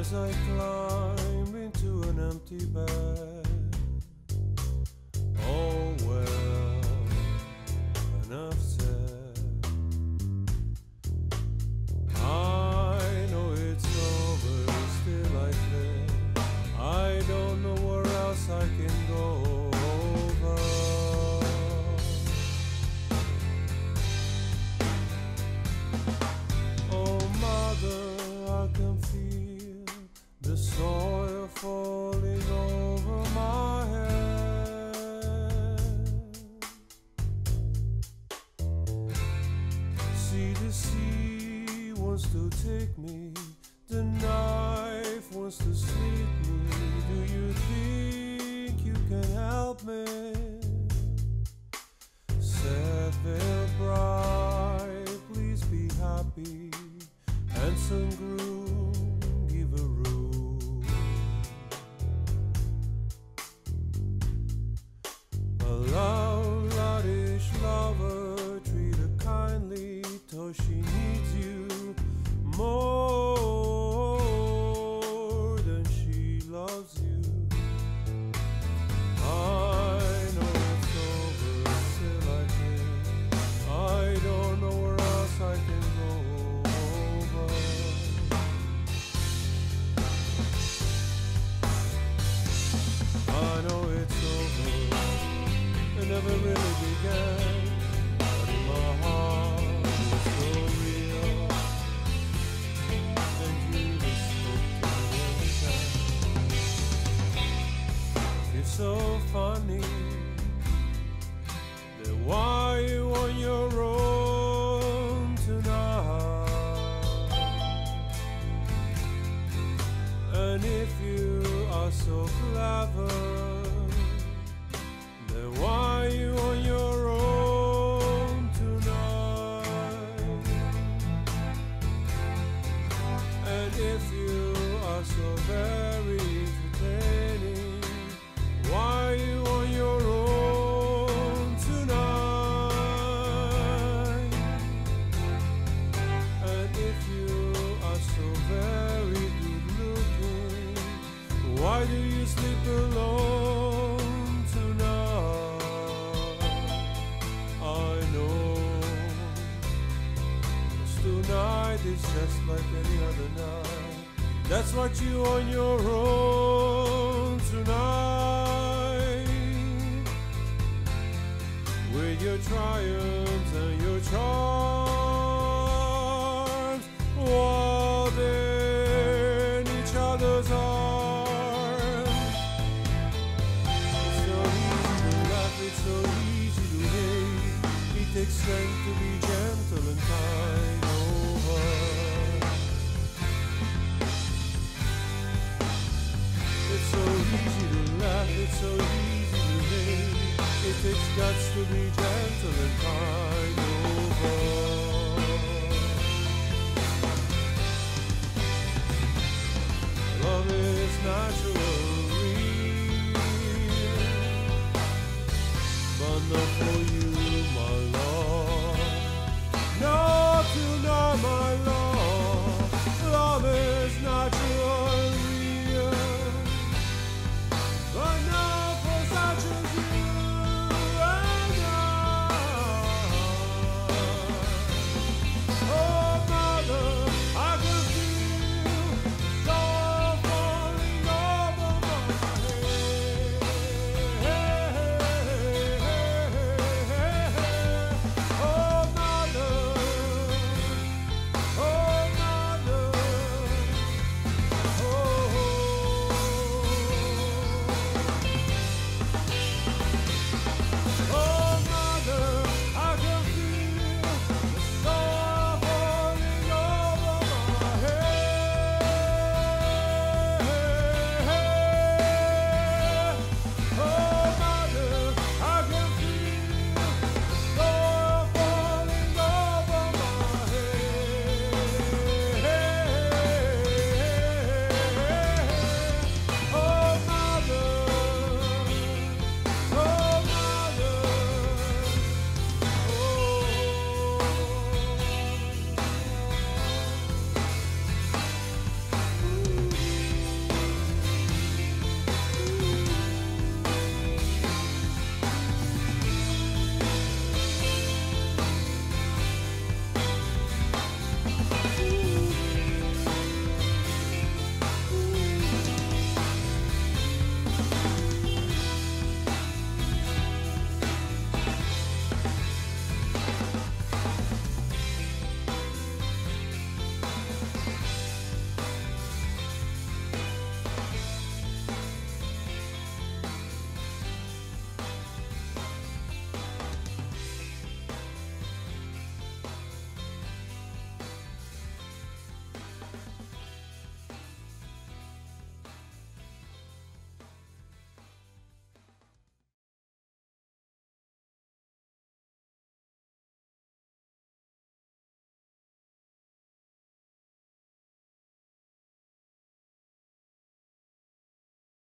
as I climb into an empty bed. See, the sea wants to take me, the knife wants to slit me. Do you think you can help me? Said veil bride, please be happy. Handsome groom, never really began, alone tonight? I know. tonight is just like any other night. That's what you on your own tonight. With your triumphs and your charms, It's so easy to laugh, it's so easy to hate. It takes guts to be gentle and kind over.